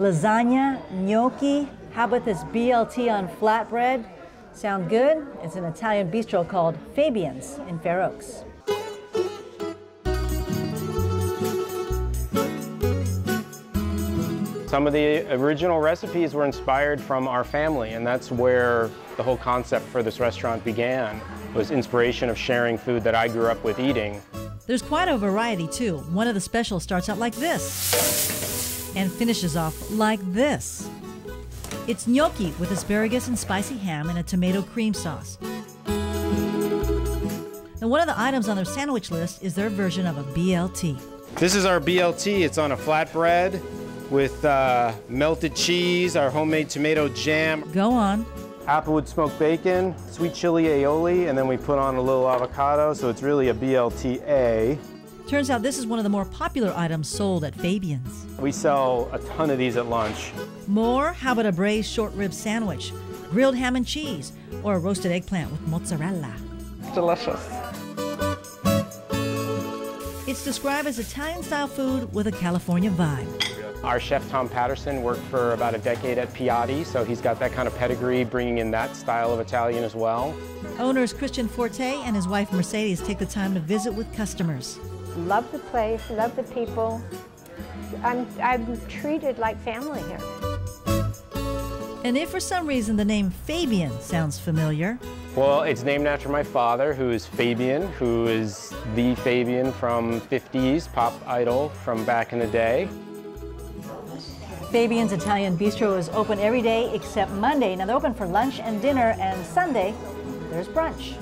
lasagna, gnocchi. How about this BLT on flatbread? Sound good? It's an Italian bistro called Fabian's in Fair Oaks. Some of the original recipes were inspired from our family, and that's where the whole concept for this restaurant began, was inspiration of sharing food that I grew up with eating. There's quite a variety, too. One of the specials starts out like this and finishes off like this. It's gnocchi with asparagus and spicy ham and a tomato cream sauce. And one of the items on their sandwich list is their version of a BLT. This is our BLT. It's on a flatbread with uh, melted cheese, our homemade tomato jam. Go on. Applewood smoked bacon, sweet chili aioli, and then we put on a little avocado, so it's really a BLTA. Turns out this is one of the more popular items sold at Fabian's. We sell a ton of these at lunch. More? How about a braised short rib sandwich, grilled ham and cheese, or a roasted eggplant with mozzarella? Delicious. It's described as Italian style food with a California vibe. Our chef Tom Patterson worked for about a decade at Piatti, so he's got that kind of pedigree, bringing in that style of Italian as well. Owners Christian Forte and his wife Mercedes take the time to visit with customers. Love the place, love the people. I'm, I'm treated like family here. And if for some reason the name Fabian sounds familiar, well, it's named after my father, who is Fabian, who is the Fabian from 50s pop idol from back in the day. Fabian's Italian Bistro is open every day except Monday. Now they're open for lunch and dinner, and Sunday there's brunch.